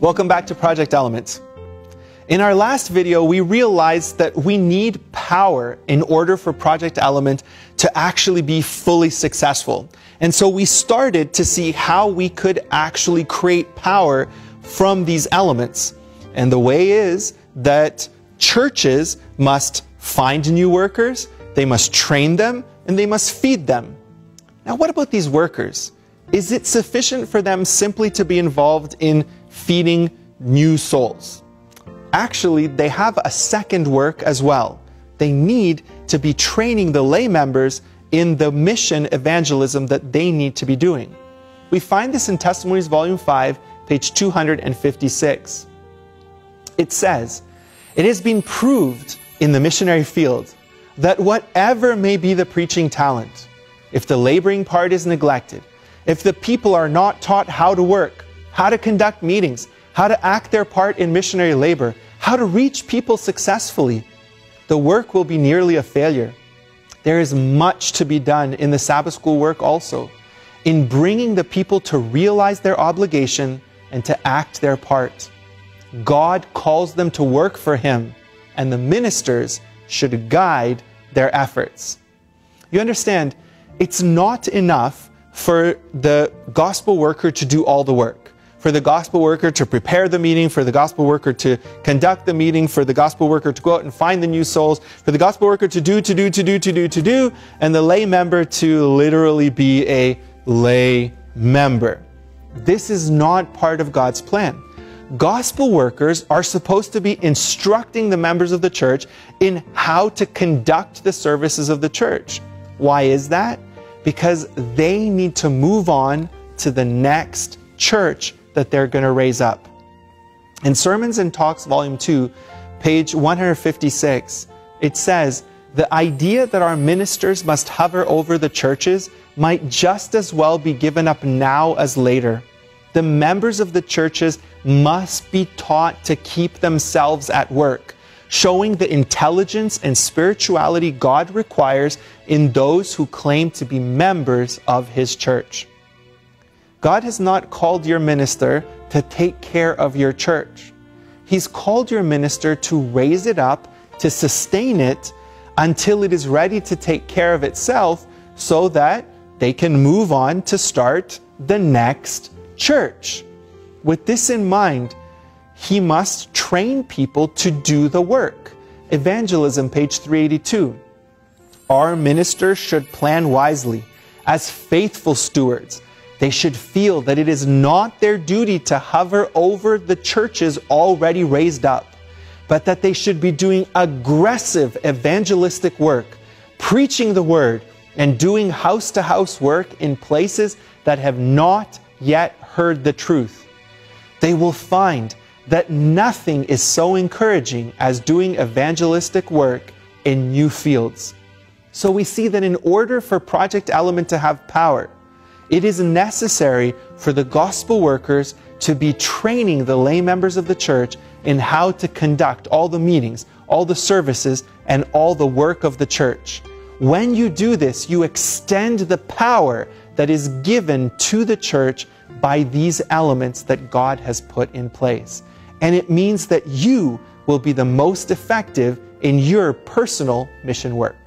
Welcome back to Project Elements. In our last video, we realized that we need power in order for Project Element to actually be fully successful. And so we started to see how we could actually create power from these elements. And the way is that churches must find new workers, they must train them, and they must feed them. Now, what about these workers? Is it sufficient for them simply to be involved in feeding new souls? Actually, they have a second work as well. They need to be training the lay members in the mission evangelism that they need to be doing. We find this in Testimonies, Volume 5, page 256. It says, It has been proved in the missionary field that whatever may be the preaching talent, if the laboring part is neglected, if the people are not taught how to work, how to conduct meetings, how to act their part in missionary labor, how to reach people successfully, the work will be nearly a failure. There is much to be done in the Sabbath school work also, in bringing the people to realize their obligation and to act their part. God calls them to work for Him, and the ministers should guide their efforts. You understand, it's not enough for the gospel worker to do all the work, for the gospel worker to prepare the meeting, for the gospel worker to conduct the meeting, for the gospel worker to go out and find the new souls, for the gospel worker to do, to do, to do, to do, to do, and the lay member to literally be a lay member. This is not part of God's plan. Gospel workers are supposed to be instructing the members of the church in how to conduct the services of the church. Why is that? because they need to move on to the next church that they're going to raise up. In Sermons and Talks, Volume 2, page 156, it says, The idea that our ministers must hover over the churches might just as well be given up now as later. The members of the churches must be taught to keep themselves at work showing the intelligence and spirituality God requires in those who claim to be members of His church. God has not called your minister to take care of your church. He's called your minister to raise it up, to sustain it until it is ready to take care of itself so that they can move on to start the next church. With this in mind, he must train people to do the work. Evangelism, page 382. Our ministers should plan wisely. As faithful stewards, they should feel that it is not their duty to hover over the churches already raised up, but that they should be doing aggressive evangelistic work, preaching the word, and doing house to house work in places that have not yet heard the truth. They will find that nothing is so encouraging as doing evangelistic work in new fields. So we see that in order for Project Element to have power, it is necessary for the gospel workers to be training the lay members of the church in how to conduct all the meetings, all the services, and all the work of the church. When you do this, you extend the power that is given to the church by these elements that God has put in place and it means that you will be the most effective in your personal mission work.